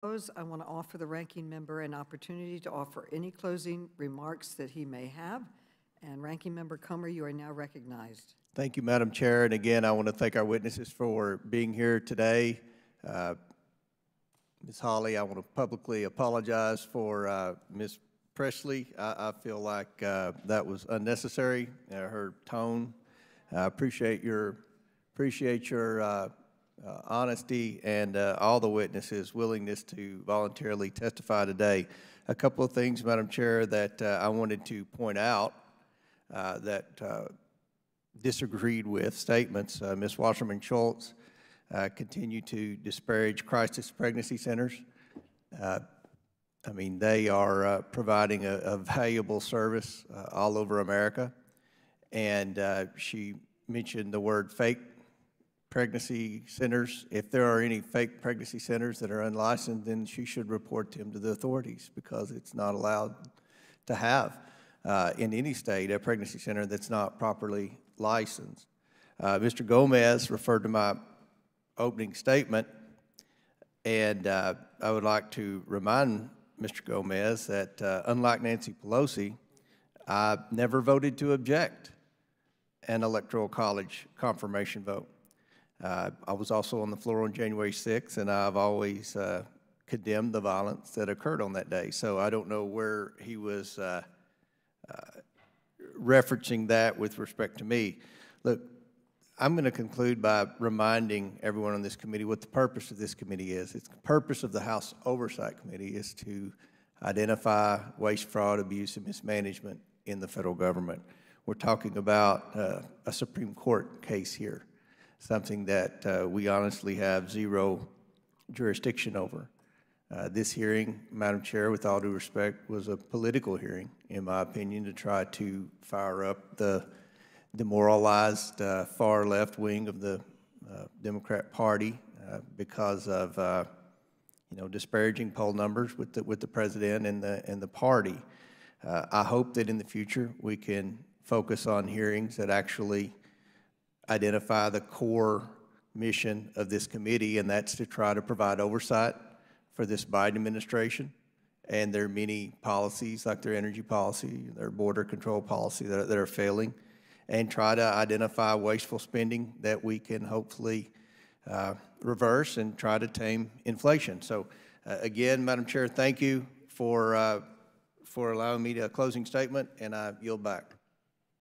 close, I want to offer the ranking member an opportunity to offer any closing remarks that he may have. And Ranking Member Comer, you are now recognized. Thank you, Madam Chair. And again, I want to thank our witnesses for being here today. Uh, Ms. Hawley, I want to publicly apologize for uh, Ms. Pressley. I, I feel like uh, that was unnecessary, uh, her tone. I appreciate your, appreciate your uh, honesty and uh, all the witnesses' willingness to voluntarily testify today. A couple of things, Madam Chair, that uh, I wanted to point out uh, that uh, disagreed with statements. Uh, Ms. Wasserman Schultz continued to disparage crisis pregnancy centers. I mean, they are uh, providing a, a valuable service uh, all over America. And uh, she mentioned the word fake pregnancy centers. If there are any fake pregnancy centers that are unlicensed, then she should report them to the authorities because it's not allowed to have uh, in any state a pregnancy center that's not properly licensed. Uh, Mr. Gomez referred to my opening statement, and uh, I would like to remind Mr. Gomez that uh, unlike Nancy Pelosi, I never voted to object an electoral college confirmation vote. Uh, I was also on the floor on January 6th, and I've always uh, condemned the violence that occurred on that day. So I don't know where he was uh, uh, referencing that with respect to me. Look, I'm going to conclude by reminding everyone on this committee what the purpose of this committee is. It's the purpose of the House Oversight Committee is to identify waste, fraud, abuse, and mismanagement in the federal government. We're talking about uh, a Supreme Court case here, something that uh, we honestly have zero jurisdiction over. Uh, This hearing, Madam Chair, with all due respect, was a political hearing, in my opinion, to try to fire up the demoralized uh, far left wing of the uh, Democrat Party uh, because of, uh, you know, disparaging poll numbers with the, with the president and the, and the party. I hope that in the future, we can focus on hearings that actually identify the core mission of this committee, and that's to try to provide oversight for this Biden administration and their many policies, like their energy policy, their border control policy that, that are failing, and try to identify wasteful spending that we can hopefully uh, reverse and try to tame inflation. So uh, again, Madam Chair, thank you for, uh, for allowing me to a closing statement, and I yield back.